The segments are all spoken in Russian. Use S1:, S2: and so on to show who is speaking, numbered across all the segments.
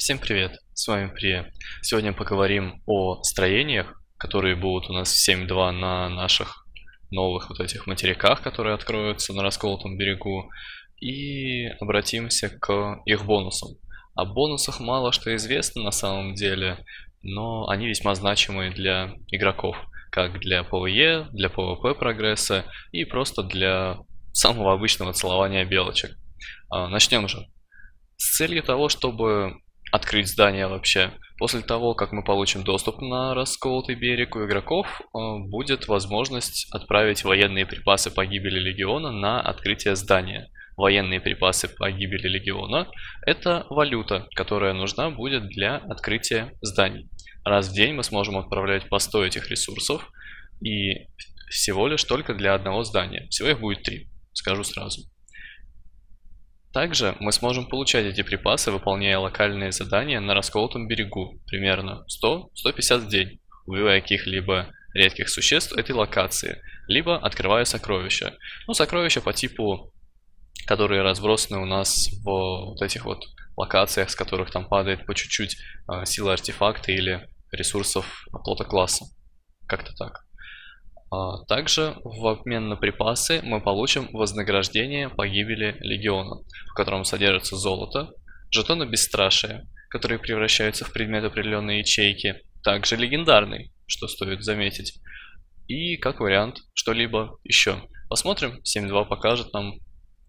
S1: Всем привет, с вами Прия. Сегодня поговорим о строениях, которые будут у нас в 7.2 на наших новых вот этих материках, которые откроются на расколотом берегу, и обратимся к их бонусам. О бонусах мало что известно на самом деле, но они весьма значимые для игроков, как для PvE, для PvP прогресса и просто для самого обычного целования белочек. А, начнем же. С целью того, чтобы открыть здание вообще. После того, как мы получим доступ на расколотый берег у игроков, э, будет возможность отправить военные припасы погибели легиона на открытие здания. Военные припасы погибели легиона – это валюта, которая нужна будет для открытия зданий. Раз в день мы сможем отправлять по 100 этих ресурсов, и всего лишь только для одного здания. Всего их будет три, скажу сразу. Также мы сможем получать эти припасы, выполняя локальные задания на расколотом берегу, примерно 100-150 в день, убивая каких-либо редких существ этой локации, либо открывая сокровища. Ну, сокровища по типу, которые разбросаны у нас в вот этих вот локациях, с которых там падает по чуть-чуть э, сила артефакта или ресурсов оплота класса. Как-то так. А, также в обмен на припасы мы получим вознаграждение погибели легиона, в котором содержится золото, жетоны бесстрашия, которые превращаются в предмет определенной ячейки, также легендарный, что стоит заметить, и как вариант что-либо еще. Посмотрим, 7.2 покажет нам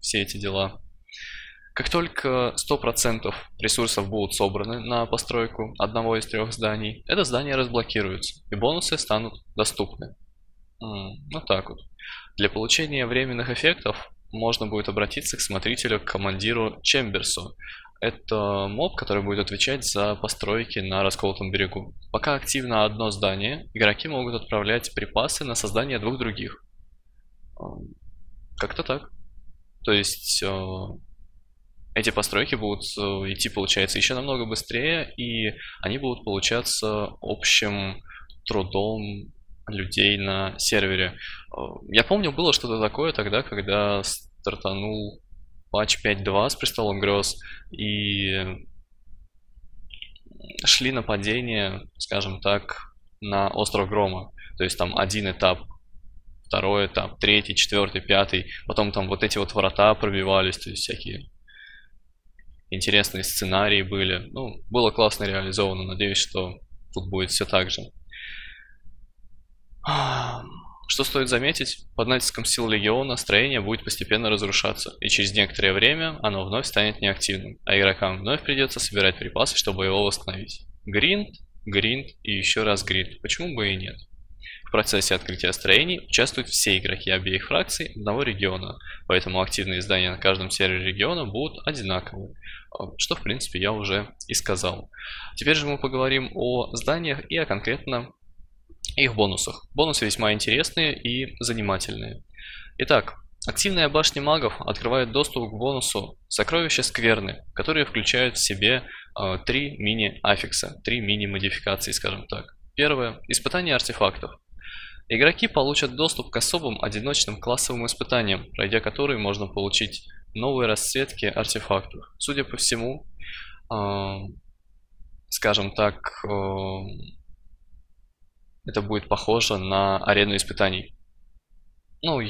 S1: все эти дела. Как только 100% ресурсов будут собраны на постройку одного из трех зданий, это здание разблокируется, и бонусы станут доступны. Ну так вот. Для получения временных эффектов можно будет обратиться к смотрителю, к командиру Чемберсу. Это моб, который будет отвечать за постройки на расколотом берегу. Пока активно одно здание, игроки могут отправлять припасы на создание двух других. Как-то так. То есть э, эти постройки будут э, идти, получается, еще намного быстрее, и они будут получаться общим трудом людей на сервере. Э, я помню, было что-то такое тогда, когда стартанул патч 5.2 с Престолом Грез, и шли нападения, скажем так, на Остров Грома. То есть там один этап, второй этап, третий, четвертый, пятый. Потом там вот эти вот врата пробивались, то есть всякие интересные сценарии были. Ну, было классно реализовано. Надеюсь, что тут будет все так же. Что стоит заметить, под натиском сил Легиона строение будет постепенно разрушаться, и через некоторое время оно вновь станет неактивным, а игрокам вновь придется собирать припасы, чтобы его восстановить. Гринд, гринд и еще раз гринд, почему бы и нет. В процессе открытия строений участвуют все игроки обеих фракций одного региона, поэтому активные здания на каждом сервере региона будут одинаковые, что в принципе я уже и сказал. Теперь же мы поговорим о зданиях и о конкретно их бонусах. Бонусы весьма интересные и занимательные. Итак, активная башня магов открывает доступ к бонусу «Сокровища скверны», которые включают в себе э, три мини-аффикса, три мини-модификации, скажем так. Первое – испытание артефактов. Игроки получат доступ к особым одиночным классовым испытаниям, пройдя которые можно получить новые расцветки артефактов. Судя по всему, э, скажем так, э, это будет похоже на арену испытаний. Ну,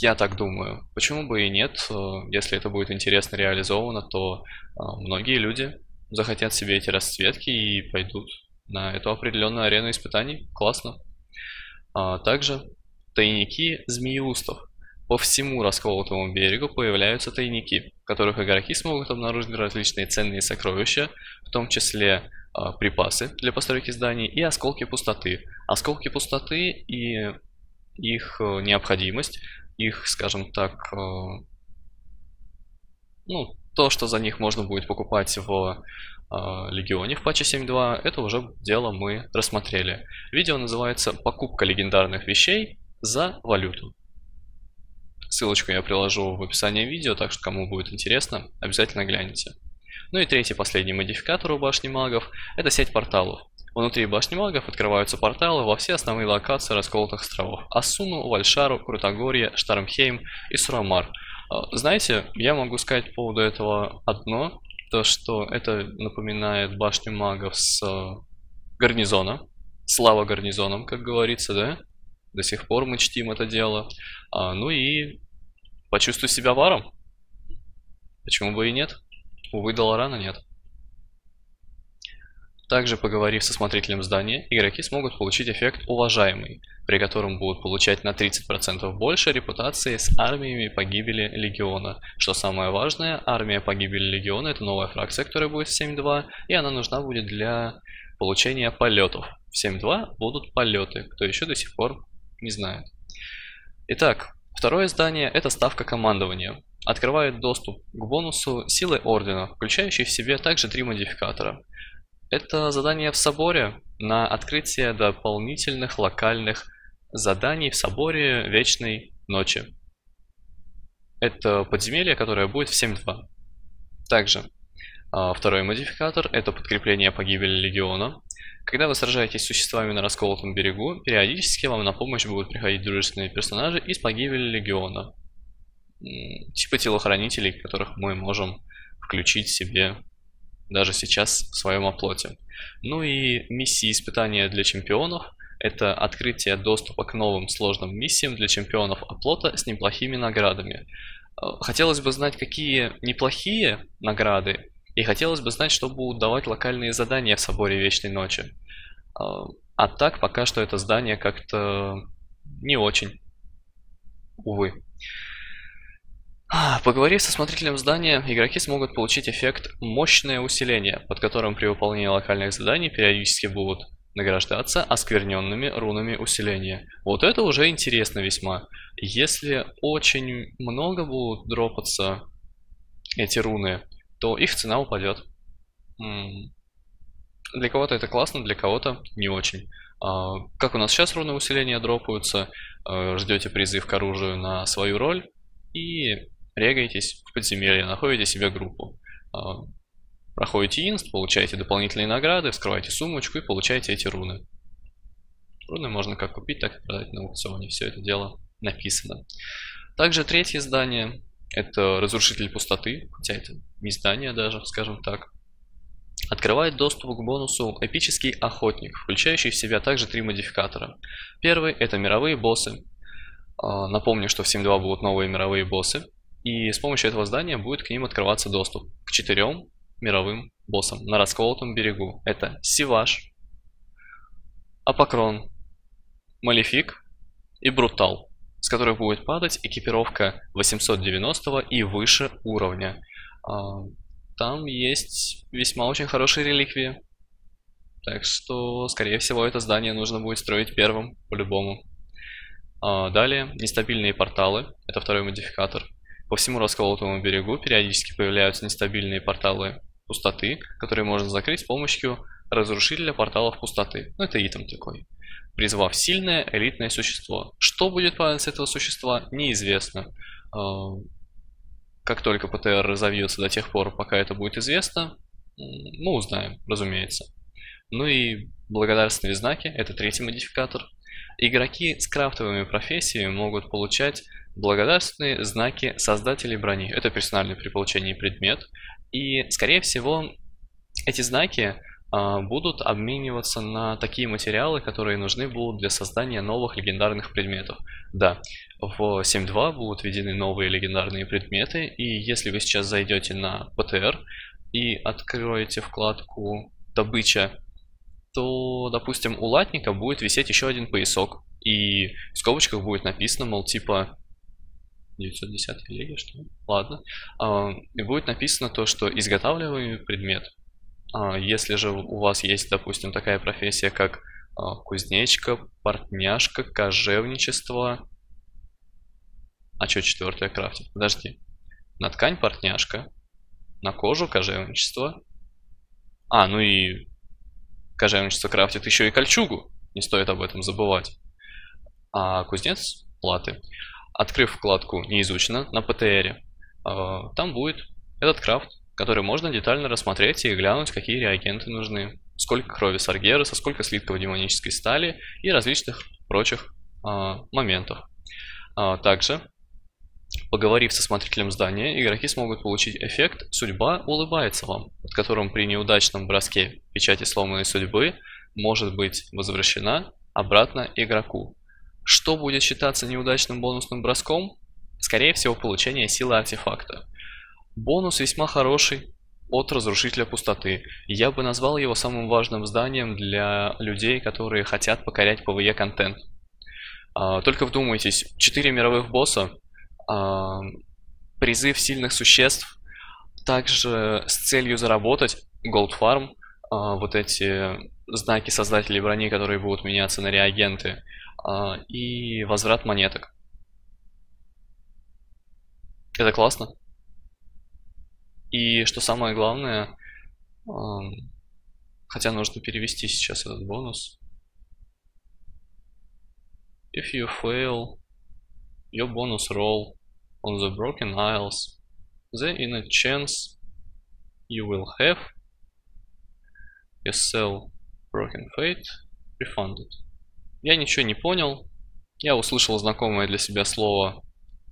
S1: я так думаю. Почему бы и нет? Э, если это будет интересно реализовано, то э, многие люди захотят себе эти расцветки и пойдут на эту определенную арену испытаний. Классно. А также тайники змееустов. По всему расколотому берегу появляются тайники, в которых игроки смогут обнаружить различные ценные сокровища, в том числе а, припасы для постройки зданий и осколки пустоты. Осколки пустоты и их э, необходимость, их, скажем так, э, ну, то, что за них можно будет покупать в э, Легионе в патче 7.2, это уже дело мы рассмотрели. Видео называется «Покупка легендарных вещей за валюту». Ссылочку я приложу в описании видео, так что кому будет интересно, обязательно гляньте. Ну и третий, последний модификатор у башни магов – это сеть порталов. Внутри башни магов открываются порталы во все основные локации расколотых островов – Асуну, Вальшару, Крутогорье, Штармхейм и Сурамар. А, знаете, я могу сказать по поводу этого одно. то, что это напоминает башню магов с гарнизона. Слава гарнизонам, как говорится, да? До сих пор мы чтим это дело. А, ну и почувствуй себя варом. Почему бы и нет? Увы, Долорана нет. Также, поговорив со смотрителем здания, игроки смогут получить эффект «Уважаемый», при котором будут получать на 30% больше репутации с армиями погибели Легиона. Что самое важное, армия погибели Легиона – это новая фракция, которая будет в 7.2, и она нужна будет для получения полетов. В 7.2 будут полеты, кто еще до сих пор не знает. Итак, второе здание – это ставка командования. Открывает доступ к бонусу силы Ордена, включающий в себе также три модификатора. Это задание в соборе на открытие дополнительных локальных заданий в соборе Вечной Ночи. Это подземелье, которое будет в 7.2. Также а, второй модификатор – это подкрепление погибели Легиона. Когда вы сражаетесь с существами на расколотом берегу, периодически вам на помощь будут приходить дружественные персонажи из погибели Легиона. Типа телохранителей, которых мы можем включить себе даже сейчас в своем оплоте. Ну и миссии испытания для чемпионов – это открытие доступа к новым сложным миссиям для чемпионов оплота с неплохими наградами. Э, хотелось бы знать, какие неплохие награды, и хотелось бы знать, что будут давать локальные задания в Соборе Вечной Ночи. Э, а так, пока что это здание как-то не очень. Увы. А, поговорив со смотрителем здания, игроки смогут получить эффект «Мощное усиление», под которым при выполнении локальных заданий периодически будут награждаться оскверненными рунами усиления. Вот это уже интересно весьма. Если очень много будут дропаться эти руны, то их цена упадет. Для кого-то это классно, для кого-то не очень. А, как у нас сейчас руны усиления дропаются, э, ждете призыв к оружию на свою роль, и регаетесь в подземелье, находите себе группу. А, проходите инст, получаете дополнительные награды, вскрываете сумочку и получаете эти руны. Руны можно как купить, так и продать на аукционе. Все это дело написано. Также третье здание – это Разрушитель Пустоты, хотя это не здание даже, скажем так. Открывает доступ к бонусу Эпический Охотник, включающий в себя также три модификатора. Первый – это мировые боссы. А, напомню, что в 7.2 будут новые мировые боссы. И с помощью этого здания будет к ним открываться доступ к четырем мировым боссам на расколотом берегу. Это Сиваш, Апокрон, Малефик и Брутал, с которых будет падать экипировка 890 и выше уровня. А, там есть весьма очень хорошие реликвии. Так что, скорее всего, это здание нужно будет строить первым, по-любому. А, далее, нестабильные порталы. Это второй модификатор. По всему расколотому берегу периодически появляются нестабильные порталы пустоты, которые можно закрыть с помощью разрушителя порталов пустоты. Ну, это итем такой. Призвав сильное элитное существо. Что будет с этого существа, неизвестно. А, как только ПТР разовьется до тех пор, пока это будет известно, мы узнаем, разумеется. Ну и благодарственные знаки, это третий модификатор. Игроки с крафтовыми профессиями могут получать благодарственные знаки создателей брони. Это персональный при получении предмет. И, скорее всего, эти знаки будут обмениваться на такие материалы, которые нужны будут для создания новых легендарных предметов. Да, в 7.2 будут введены новые легендарные предметы, и если вы сейчас зайдете на PTR и откроете вкладку «Добыча», то, допустим, у латника будет висеть еще один поясок, и в скобочках будет написано, мол, типа 910 леги, что ли? Ладно. А, и будет написано то, что изготавливаемый предмет. А, если же у вас есть, допустим, такая профессия, как а, кузнечка, портняшка, кожевничество. А что четвертое крафтит? Подожди. На ткань портняшка, на кожу кожевничество. А, ну и кожевничество крафтит еще и кольчугу. Не стоит об этом забывать. А кузнец платы. Открыв вкладку «Не изучено» на PTR, а, там будет этот крафт, который можно детально рассмотреть и глянуть, какие реагенты нужны, сколько крови Саргеруса, сколько слитков демонической стали и различных прочих а, моментов. А, также Поговорив со смотрителем здания, игроки смогут получить эффект «Судьба улыбается вам», под которым при неудачном броске печати сломанной судьбы может быть возвращена обратно игроку. Что будет считаться неудачным бонусным броском? Скорее всего, получение силы артефакта. Бонус весьма хороший от Разрушителя Пустоты. Я бы назвал его самым важным зданием для людей, которые хотят покорять PvE контент. А, только вдумайтесь, 4 мировых босса, а, призыв сильных существ, также с целью заработать Gold Farm, а, вот эти знаки создателей брони, которые будут меняться на реагенты, и возврат монеток. Это классно. И что самое главное, хотя нужно перевести сейчас этот бонус. If you fail your bonus roll on the broken isles, then in a chance you will have your sell broken fate refunded. Я ничего не понял. Я услышал знакомое для себя слово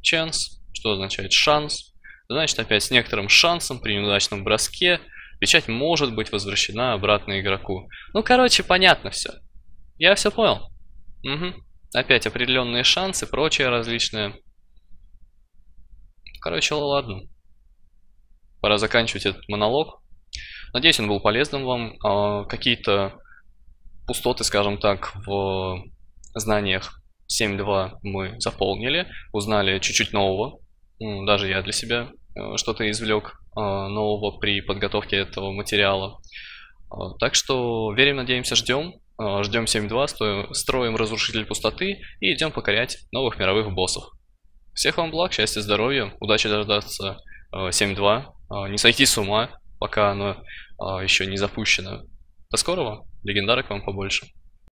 S1: chance, что означает шанс. Значит, опять с некоторым шансом при неудачном броске печать может быть возвращена обратно игроку. Ну, короче, понятно все. Я все понял. Угу. Опять определенные шансы, прочее различное. Короче, ладно. Пора заканчивать этот монолог. Надеюсь, он был полезным вам. А, Какие-то пустоты, скажем так, в знаниях 7.2 мы заполнили, узнали чуть-чуть нового. Даже я для себя э, что-то извлек э, нового при подготовке этого материала. Э, так что верим, надеемся, ждем. Ждем 7.2, строим разрушитель пустоты и идем покорять новых мировых боссов. Всех вам благ, счастья, здоровья, удачи дождаться 7.2, не сойти с ума, пока оно еще не запущено. До скорого, легендарок вам побольше.